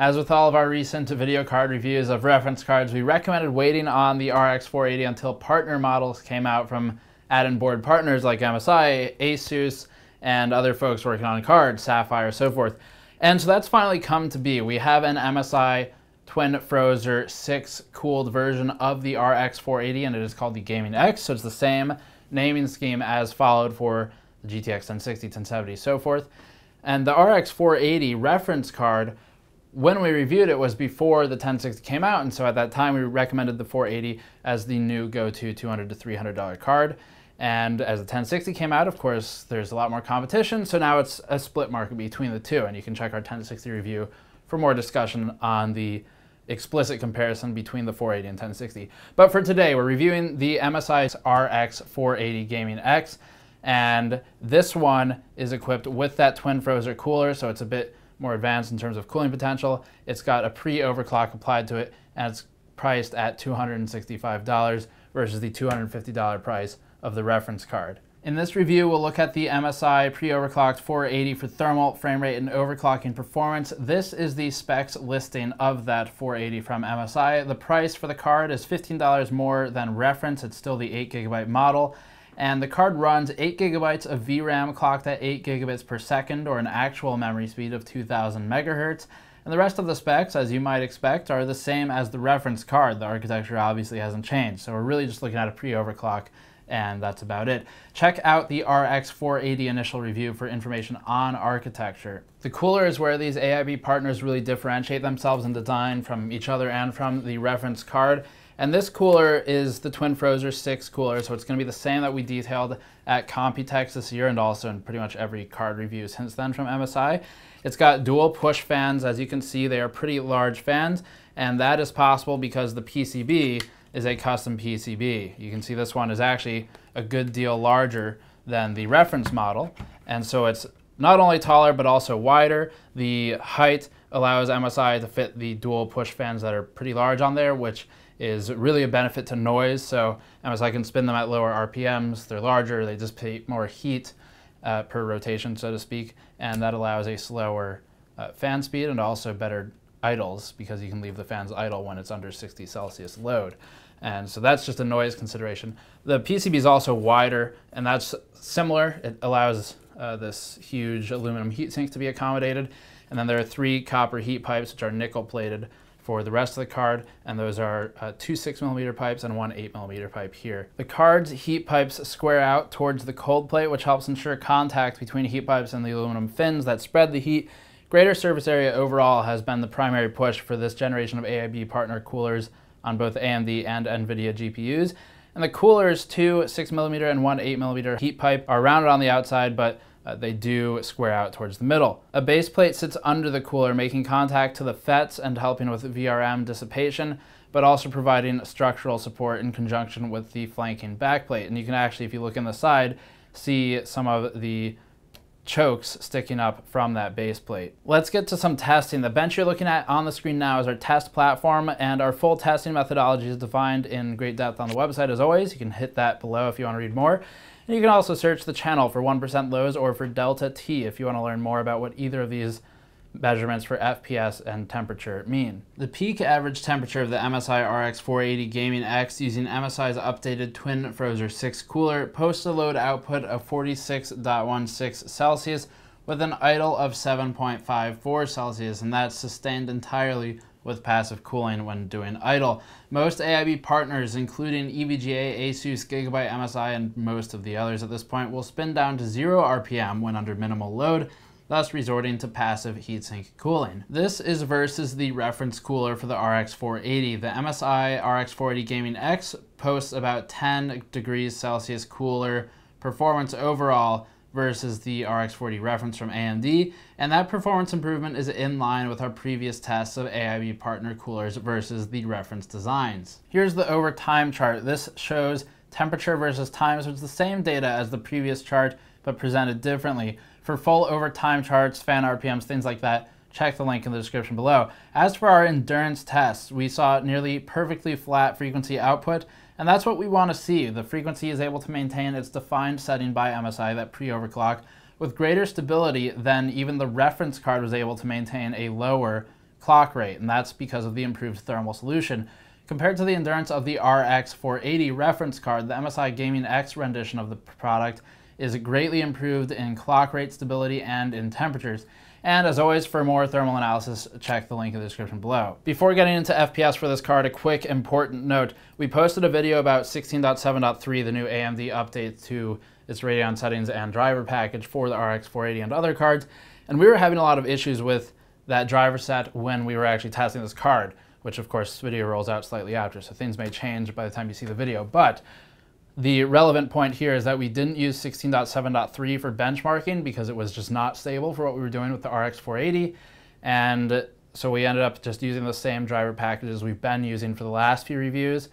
As with all of our recent video card reviews of reference cards, we recommended waiting on the RX 480 until partner models came out from add-in board partners like MSI, Asus, and other folks working on cards, Sapphire, so forth. And so that's finally come to be. We have an MSI Twin Frozr 6 cooled version of the RX 480, and it is called the Gaming X. So it's the same naming scheme as followed for the GTX 1060, 1070, so forth. And the RX 480 reference card, when we reviewed it, was before the 1060 came out, and so at that time we recommended the 480 as the new go-to 200 to $300 card. And as the 1060 came out, of course, there's a lot more competition, so now it's a split market between the two, and you can check our 1060 review for more discussion on the explicit comparison between the 480 and 1060. But for today, we're reviewing the MSI RX 480 Gaming X, and this one is equipped with that twin Frozr cooler, so it's a bit more advanced in terms of cooling potential. It's got a pre-overclock applied to it, and it's priced at $265 versus the $250 price of the reference card. In this review, we'll look at the MSI pre-overclocked 480 for thermal, frame rate, and overclocking performance. This is the specs listing of that 480 from MSI. The price for the card is $15 more than reference. It's still the 8GB model. And the card runs 8 gigabytes of VRAM clocked at 8 gigabits per second, or an actual memory speed of 2000 megahertz. And the rest of the specs, as you might expect, are the same as the reference card. The architecture obviously hasn't changed. So we're really just looking at a pre-overclock and that's about it. Check out the RX 480 initial review for information on architecture. The cooler is where these AIB partners really differentiate themselves in design from each other and from the reference card. And this cooler is the Twin Frozr 6 cooler, so it's going to be the same that we detailed at Computex this year and also in pretty much every card review since then from MSI. It's got dual push fans. As you can see, they are pretty large fans, and that is possible because the PCB is a custom PCB. You can see this one is actually a good deal larger than the reference model. And so it's not only taller, but also wider. The height allows MSI to fit the dual push fans that are pretty large on there, which is really a benefit to noise. So MSI can spin them at lower RPMs. They're larger, they dissipate more heat uh, per rotation, so to speak, and that allows a slower uh, fan speed and also better idles because you can leave the fans idle when it's under 60 Celsius load. And so that's just a noise consideration. The PCB is also wider, and that's similar. It allows uh, this huge aluminum heatsink to be accommodated. And then there are three copper heat pipes, which are nickel plated for the rest of the card, and those are uh, two 6 millimeter pipes and one 8 millimeter pipe here. The card's heat pipes square out towards the cold plate, which helps ensure contact between heat pipes and the aluminum fins that spread the heat Greater surface area overall has been the primary push for this generation of AIB partner coolers on both AMD and NVIDIA GPUs. And the coolers, two 6 millimeter and one 8 millimeter heat pipe, are rounded on the outside, but uh, they do square out towards the middle. A base plate sits under the cooler, making contact to the FETs and helping with VRM dissipation, but also providing structural support in conjunction with the flanking backplate. And you can actually, if you look in the side, see some of the chokes sticking up from that base plate. Let's get to some testing. The bench you're looking at on the screen now is our test platform and our full testing methodology is defined in great depth on the website as always. You can hit that below if you want to read more. And you can also search the channel for 1% lows or for delta T if you want to learn more about what either of these measurements for FPS and temperature mean. The peak average temperature of the MSI RX 480 Gaming X using MSI's updated Twin Frozr 6 cooler posts a load output of 46.16 Celsius with an idle of 7.54 Celsius, and that's sustained entirely with passive cooling when doing idle. Most AIB partners, including EVGA, Asus, Gigabyte, MSI, and most of the others at this point, will spin down to 0 RPM when under minimal load, thus resorting to passive heatsink cooling. This is versus the reference cooler for the RX 480. The MSI RX 480 Gaming X posts about 10 degrees Celsius cooler performance overall versus the RX 480 reference from AMD, and that performance improvement is in line with our previous tests of AIB partner coolers versus the reference designs. Here's the over time chart. This shows temperature versus time, so it's the same data as the previous chart, but presented differently. For full over time charts, fan RPMs, things like that, check the link in the description below. As for our endurance tests, we saw nearly perfectly flat frequency output, and that's what we want to see. The frequency is able to maintain its defined setting by MSI, that pre-overclock, with greater stability than even the reference card was able to maintain a lower clock rate, and that's because of the improved thermal solution. Compared to the endurance of the RX 480 reference card, the MSI Gaming X rendition of the product is greatly improved in clock rate stability and in temperatures. And as always, for more thermal analysis, check the link in the description below. Before getting into FPS for this card, a quick important note. We posted a video about 16.7.3, the new AMD update to its Radeon settings and driver package for the RX 480 and other cards. And we were having a lot of issues with that driver set when we were actually testing this card, which of course video rolls out slightly after, so things may change by the time you see the video. But the relevant point here is that we didn't use 16.7.3 for benchmarking because it was just not stable for what we were doing with the RX 480. And so we ended up just using the same driver packages we've been using for the last few reviews,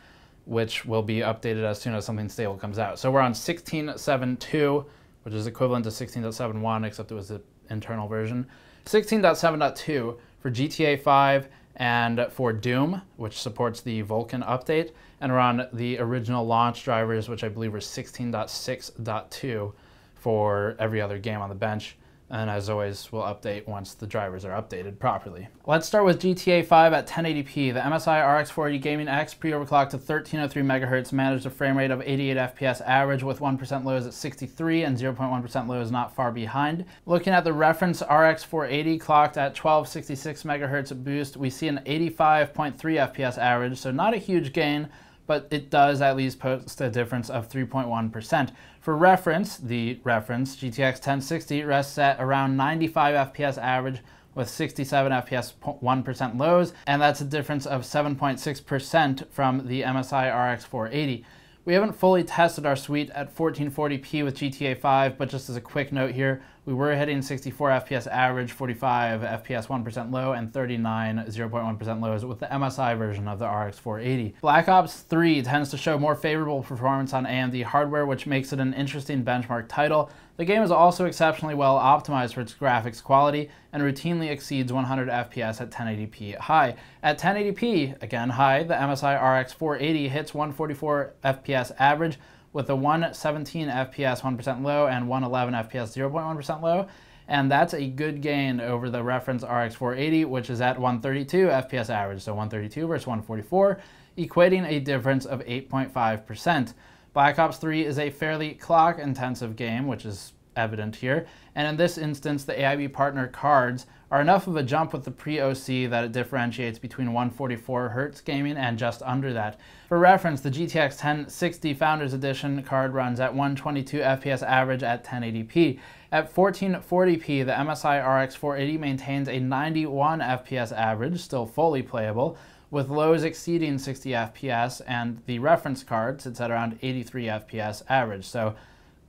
which will be updated as soon as something stable comes out. So we're on 16.7.2, which is equivalent to 16.7.1, except it was the internal version. 16.7.2 for GTA 5 and for Doom, which supports the Vulkan update, and run the original launch drivers, which I believe were 16.6.2 for every other game on the bench. And as always, we'll update once the drivers are updated properly. Let's start with GTA 5 at 1080p. The MSI RX 480 Gaming X pre-overclocked to 1303 MHz managed a frame rate of 88 FPS average with 1% lows at 63 and 0.1% lows not far behind. Looking at the reference RX 480 clocked at 1266 MHz boost, we see an 85.3 FPS average, so not a huge gain, but it does at least post a difference of 3.1%. For reference, the reference GTX 1060 rests at around 95 FPS average with 67 FPS 1% lows, and that's a difference of 7.6% from the MSI RX 480. We haven't fully tested our suite at 1440p with GTA 5, but just as a quick note here, we were hitting 64 FPS average, 45 FPS 1% low, and 39 0.1% lows with the MSI version of the RX 480. Black Ops 3 tends to show more favorable performance on AMD hardware, which makes it an interesting benchmark title. The game is also exceptionally well optimized for its graphics quality and routinely exceeds 100 FPS at 1080p high. At 1080p, again high, the MSI RX 480 hits 144 FPS average with a 117 FPS 1% low and 111 FPS 0.1% low. And that's a good gain over the reference RX 480, which is at 132 FPS average. So 132 versus 144, equating a difference of 8.5%. Black Ops 3 is a fairly clock intensive game, which is evident here. And in this instance, the AIB partner cards are enough of a jump with the pre-OC that it differentiates between 144 Hz gaming and just under that. For reference, the GTX 1060 Founders Edition card runs at 122 FPS average at 1080p. At 1440p, the MSI RX 480 maintains a 91 FPS average, still fully playable, with lows exceeding 60 FPS, and the reference card sits at around 83 FPS average, so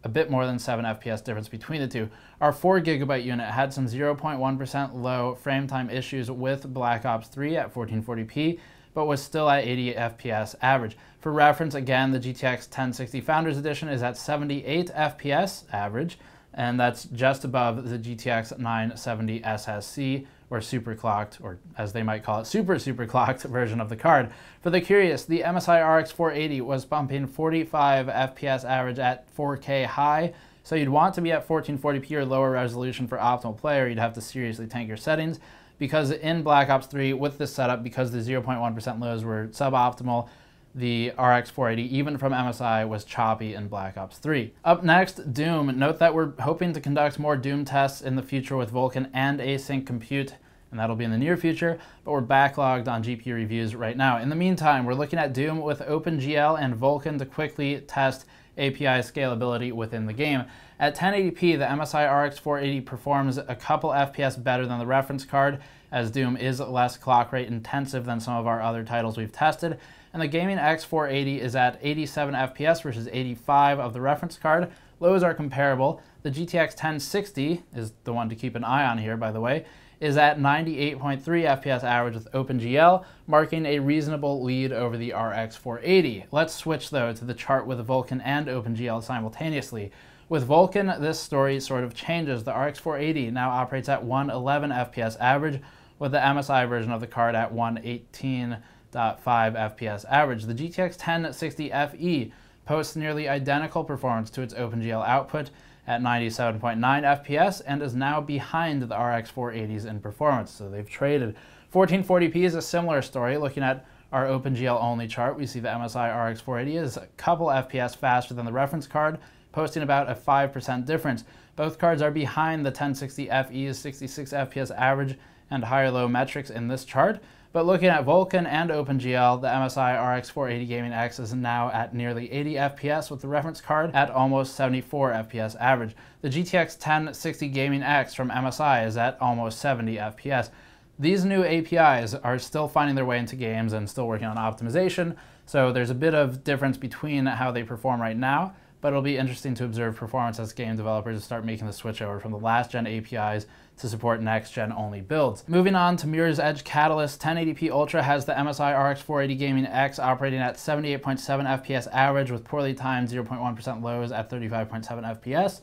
a bit more than 7 FPS difference between the two. Our 4 gigabyte unit had some 0.1% low frame time issues with Black Ops 3 at 1440p, but was still at 80 FPS average. For reference, again, the GTX 1060 Founders Edition is at 78 FPS average, and that's just above the GTX 970 SSC, or super clocked, or as they might call it, super super clocked version of the card. For the curious, the MSI RX 480 was bumping 45 FPS average at 4K high, so you'd want to be at 1440p or lower resolution for optimal play, or you'd have to seriously tank your settings. Because in Black Ops 3, with this setup, because the 0.1% lows were suboptimal, the RX 480, even from MSI, was choppy in Black Ops 3. Up next, Doom. Note that we're hoping to conduct more Doom tests in the future with Vulkan and async compute, and that'll be in the near future, but we're backlogged on GPU reviews right now. In the meantime, we're looking at Doom with OpenGL and Vulkan to quickly test API scalability within the game. At 1080p, the MSI RX 480 performs a couple FPS better than the reference card, as Doom is less clock rate intensive than some of our other titles we've tested, and the Gaming X480 is at 87 FPS versus 85 of the reference card. Lows are comparable. The GTX 1060 is the one to keep an eye on here, by the way, is at 98.3 FPS average with OpenGL, marking a reasonable lead over the RX 480. Let's switch though to the chart with Vulkan and OpenGL simultaneously. With Vulkan, this story sort of changes. The RX 480 now operates at 111 FPS average, with the MSI version of the card at 118.5 FPS average. The GTX 1060 FE posts nearly identical performance to its OpenGL output, at 97.9 FPS and is now behind the RX 480s in performance. So they've traded. 1440p is a similar story. Looking at our OpenGL only chart, we see the MSI RX 480 is a couple FPS faster than the reference card, posting about a 5% difference. Both cards are behind the 1060FE's 66 FPS average and higher low metrics in this chart. But looking at Vulkan and OpenGL, the MSI RX 480 Gaming X is now at nearly 80 FPS with the reference card at almost 74 FPS average. The GTX 1060 Gaming X from MSI is at almost 70 FPS. These new APIs are still finding their way into games and still working on optimization, so there's a bit of difference between how they perform right now but it'll be interesting to observe performance as game developers start making the switch over from the last gen APIs to support next gen only builds. Moving on to Mirror's Edge Catalyst 1080p Ultra has the MSI RX 480 Gaming X operating at 78.7 FPS average with poorly timed 0.1% lows at 35.7 FPS.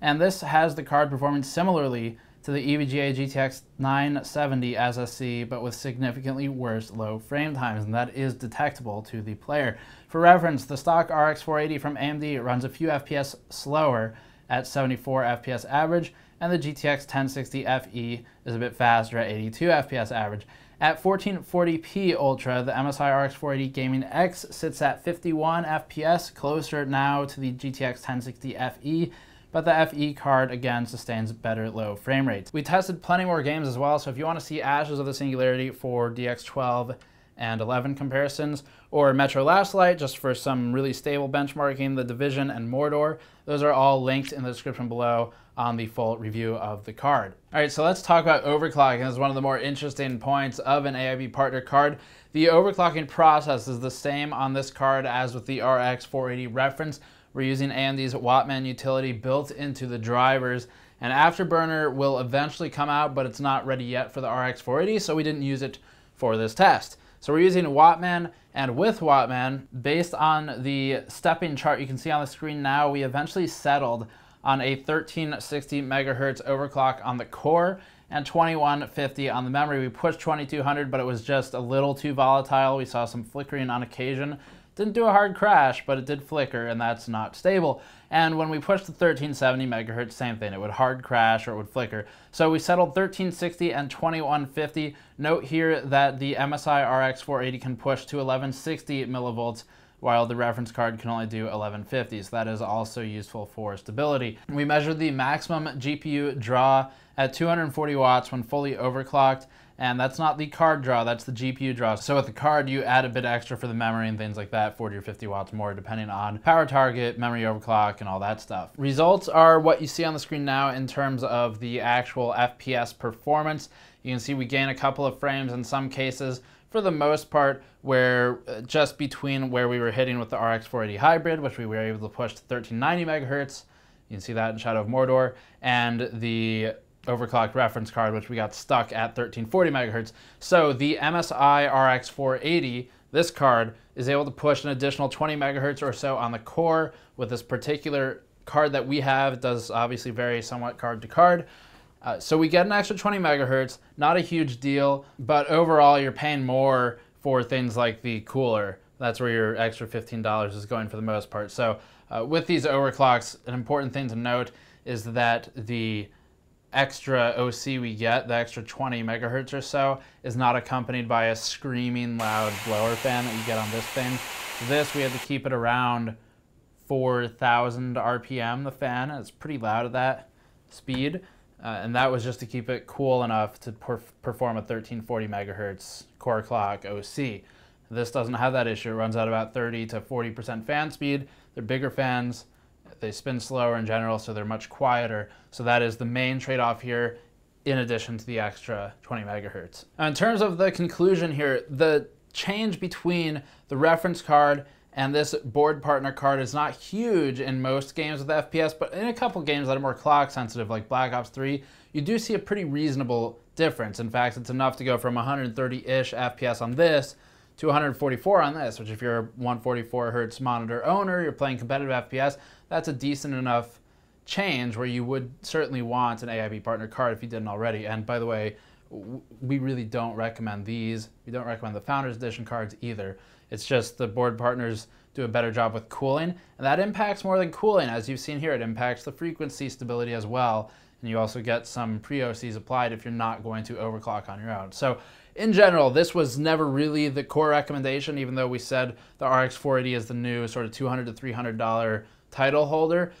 And this has the card performing similarly to the EVGA GTX 970 SSC, but with significantly worse low frame times, and that is detectable to the player. For reference, the stock RX 480 from AMD runs a few FPS slower at 74 FPS average, and the GTX 1060 FE is a bit faster at 82 FPS average. At 1440p Ultra, the MSI RX 480 Gaming X sits at 51 FPS, closer now to the GTX 1060 FE, but the FE card again sustains better low frame rates. We tested plenty more games as well, so if you want to see Ashes of the Singularity for DX12 and 11 comparisons, or Metro Last Light just for some really stable benchmarking, The Division and Mordor, those are all linked in the description below on the full review of the card. All right, so let's talk about overclocking as one of the more interesting points of an AIB partner card. The overclocking process is the same on this card as with the RX 480 reference, we're using AMD's Wattman utility built into the drivers. And Afterburner will eventually come out, but it's not ready yet for the RX 480, so we didn't use it for this test. So we're using Wattman, and with Wattman, based on the stepping chart you can see on the screen now, we eventually settled on a 1360 megahertz overclock on the core and 2150 on the memory. We pushed 2200, but it was just a little too volatile. We saw some flickering on occasion. Didn't do a hard crash, but it did flicker, and that's not stable. And when we pushed the 1370 megahertz, same thing. It would hard crash or it would flicker. So we settled 1360 and 2150. Note here that the MSI RX 480 can push to 1160 millivolts, while the reference card can only do 1150. So that is also useful for stability. We measured the maximum GPU draw at 240 watts when fully overclocked and that's not the card draw, that's the GPU draw. So with the card, you add a bit extra for the memory and things like that, 40 or 50 watts more, depending on power target, memory overclock, and all that stuff. Results are what you see on the screen now in terms of the actual FPS performance. You can see we gain a couple of frames in some cases, for the most part, where uh, just between where we were hitting with the RX 480 hybrid, which we were able to push to 1390 megahertz, you can see that in Shadow of Mordor, and the overclocked reference card, which we got stuck at 1340 megahertz. So the MSI RX 480, this card, is able to push an additional 20 megahertz or so on the core with this particular card that we have. It does obviously vary somewhat card to card. Uh, so we get an extra 20 megahertz, not a huge deal, but overall you're paying more for things like the cooler. That's where your extra $15 is going for the most part. So uh, with these overclocks, an important thing to note is that the extra OC we get, the extra 20 megahertz or so, is not accompanied by a screaming loud blower fan that you get on this thing. This, we had to keep it around 4,000 RPM, the fan. It's pretty loud at that speed. Uh, and that was just to keep it cool enough to per perform a 1340 megahertz core clock OC. This doesn't have that issue. It runs at about 30 to 40% fan speed. They're bigger fans. They spin slower in general, so they're much quieter. So that is the main trade-off here in addition to the extra 20 megahertz. Now, in terms of the conclusion here, the change between the reference card and this board partner card is not huge in most games with FPS, but in a couple games that are more clock sensitive, like Black Ops 3, you do see a pretty reasonable difference. In fact, it's enough to go from 130-ish FPS on this to 144 on this, which if you're a 144 hertz monitor owner, you're playing competitive FPS, that's a decent enough change where you would certainly want an AIB partner card if you didn't already. And by the way, we really don't recommend these. We don't recommend the Founders Edition cards either. It's just the board partners do a better job with cooling, and that impacts more than cooling. As you've seen here, it impacts the frequency stability as well, and you also get some pre-OCs applied if you're not going to overclock on your own. So in general, this was never really the core recommendation, even though we said the RX 480 is the new sort of 200 to $300 title holder.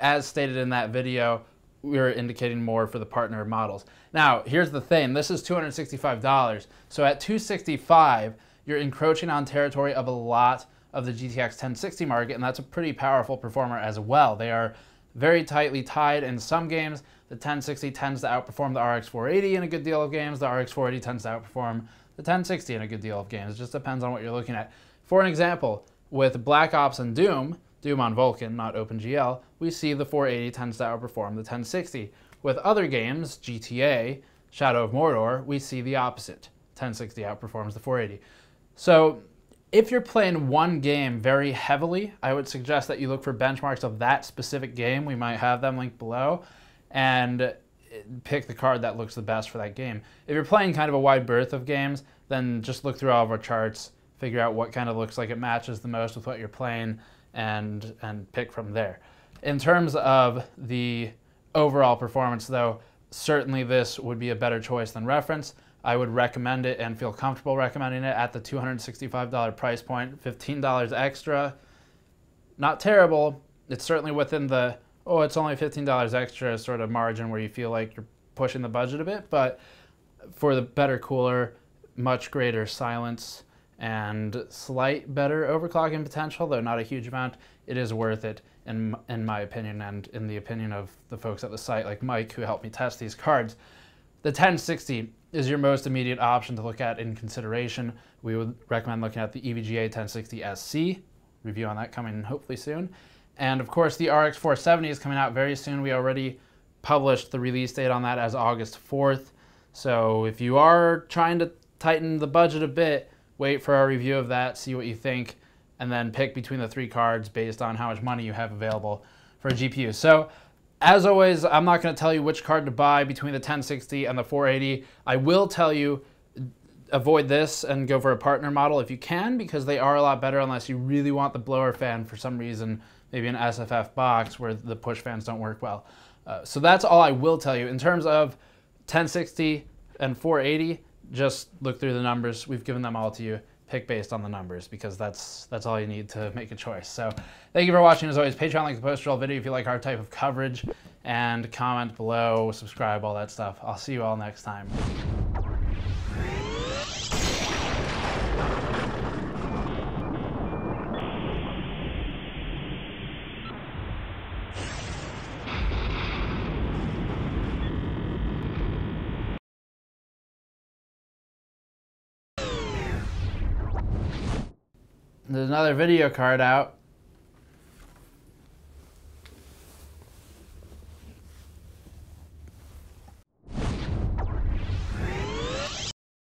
As stated in that video, we are indicating more for the partner models. Now, here's the thing. This is $265. So at 265, you're encroaching on territory of a lot of the GTX 1060 market, and that's a pretty powerful performer as well. They are very tightly tied in some games. The 1060 tends to outperform the RX 480 in a good deal of games. The RX 480 tends to outperform the 1060 in a good deal of games. It just depends on what you're looking at. For an example, with Black Ops and Doom, Doom on Vulkan, not OpenGL, we see the 480 tends to outperform the 1060. With other games, GTA, Shadow of Mordor, we see the opposite. 1060 outperforms the 480. So if you're playing one game very heavily, I would suggest that you look for benchmarks of that specific game. We might have them linked below. And pick the card that looks the best for that game. If you're playing kind of a wide berth of games, then just look through all of our charts, figure out what kind of looks like it matches the most with what you're playing, and, and pick from there. In terms of the overall performance, though, certainly this would be a better choice than reference. I would recommend it and feel comfortable recommending it at the $265 price point, $15 extra. Not terrible. It's certainly within the, oh, it's only $15 extra sort of margin where you feel like you're pushing the budget a bit, but for the better cooler, much greater silence, and slight better overclocking potential, though not a huge amount, it is worth it in, in my opinion and in the opinion of the folks at the site like Mike who helped me test these cards. The 1060 is your most immediate option to look at in consideration. We would recommend looking at the EVGA 1060 SC, review on that coming hopefully soon. And of course the RX 470 is coming out very soon. We already published the release date on that as August 4th. So if you are trying to tighten the budget a bit, wait for our review of that, see what you think, and then pick between the three cards based on how much money you have available for a GPU. So as always, I'm not going to tell you which card to buy between the 1060 and the 480. I will tell you avoid this and go for a partner model if you can because they are a lot better unless you really want the blower fan for some reason, maybe an SFF box where the push fans don't work well. Uh, so that's all I will tell you. In terms of 1060 and 480, just look through the numbers. We've given them all to you. Pick based on the numbers because that's that's all you need to make a choice. So thank you for watching. As always, Patreon like the post all video if you like our type of coverage, and comment below, subscribe, all that stuff. I'll see you all next time. There's another video card out.